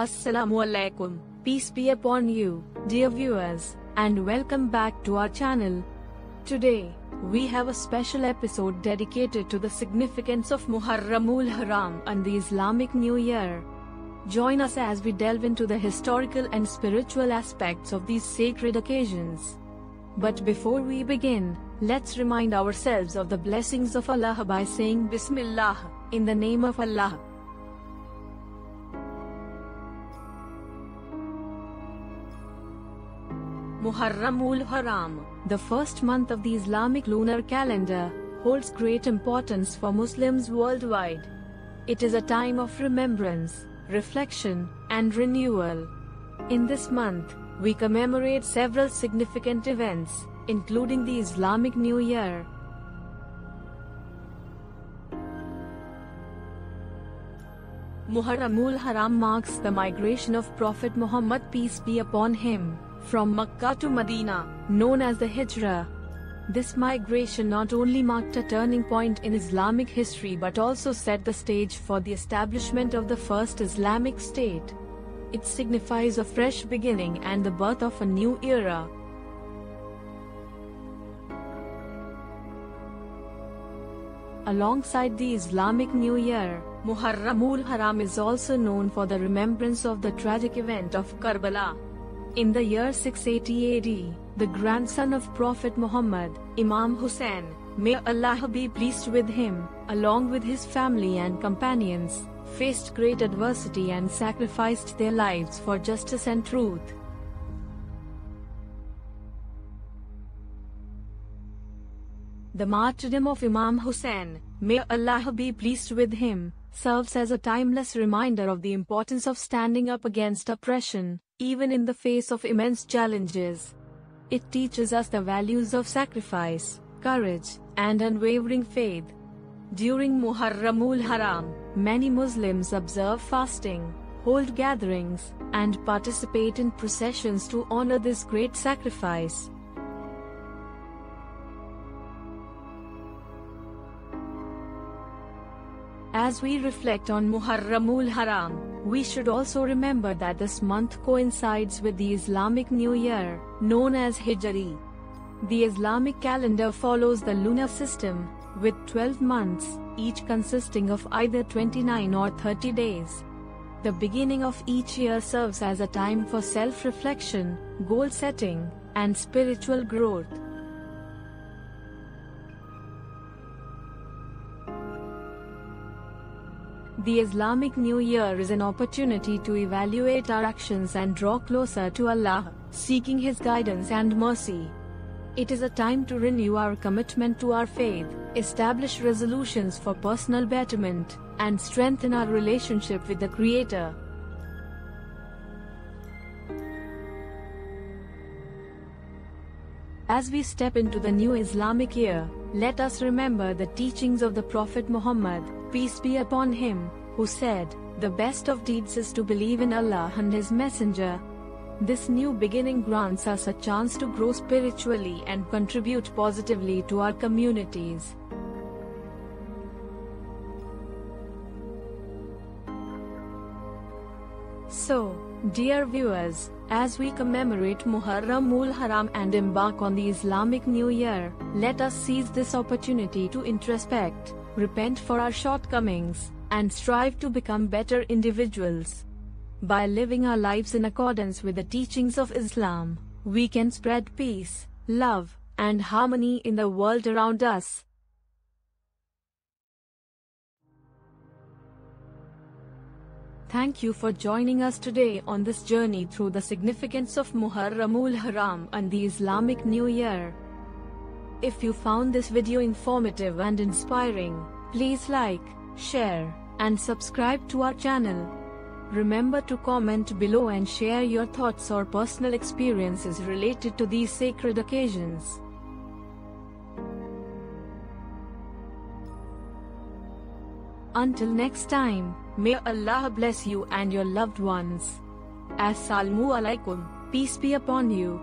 Assalamu alaikum, peace be upon you, dear viewers, and welcome back to our channel. Today, we have a special episode dedicated to the significance of Muharramul Haram and the Islamic New Year. Join us as we delve into the historical and spiritual aspects of these sacred occasions. But before we begin, let's remind ourselves of the blessings of Allah by saying Bismillah, in the name of Allah. Muharramul Haram, the first month of the Islamic lunar calendar, holds great importance for Muslims worldwide. It is a time of remembrance, reflection, and renewal. In this month, we commemorate several significant events, including the Islamic New Year. Muharramul Haram marks the migration of Prophet Muhammad peace be upon him, from Makkah to Medina, known as the Hijrah. This migration not only marked a turning point in Islamic history but also set the stage for the establishment of the first Islamic state. It signifies a fresh beginning and the birth of a new era. Alongside the Islamic New Year, Muharramul Haram is also known for the remembrance of the tragic event of Karbala. In the year 680 AD, the grandson of Prophet Muhammad, Imam Hussein, may Allah be pleased with him, along with his family and companions, faced great adversity and sacrificed their lives for justice and truth. The martyrdom of Imam Hussein, may Allah be pleased with him, serves as a timeless reminder of the importance of standing up against oppression, even in the face of immense challenges. It teaches us the values of sacrifice, courage, and unwavering faith. During Muharramul Haram, many Muslims observe fasting, hold gatherings, and participate in processions to honor this great sacrifice. As we reflect on Muharramul Haram, we should also remember that this month coincides with the Islamic New Year, known as Hijri. The Islamic calendar follows the lunar system, with 12 months, each consisting of either 29 or 30 days. The beginning of each year serves as a time for self-reflection, goal setting, and spiritual growth. The Islamic New Year is an opportunity to evaluate our actions and draw closer to Allah, seeking His guidance and mercy. It is a time to renew our commitment to our faith, establish resolutions for personal betterment, and strengthen our relationship with the Creator. As we step into the new Islamic year, let us remember the teachings of the Prophet Muhammad, peace be upon him, who said, The best of deeds is to believe in Allah and His Messenger. This new beginning grants us a chance to grow spiritually and contribute positively to our communities. So, dear viewers, as we commemorate Muharramul Haram and embark on the Islamic New Year, let us seize this opportunity to introspect, repent for our shortcomings, and strive to become better individuals. By living our lives in accordance with the teachings of Islam, we can spread peace, love, and harmony in the world around us. Thank you for joining us today on this journey through the significance of Muharramul Haram and the Islamic New Year. If you found this video informative and inspiring, please like, share, and subscribe to our channel. Remember to comment below and share your thoughts or personal experiences related to these sacred occasions. Until next time, may Allah bless you and your loved ones. Assalamu alaikum, peace be upon you.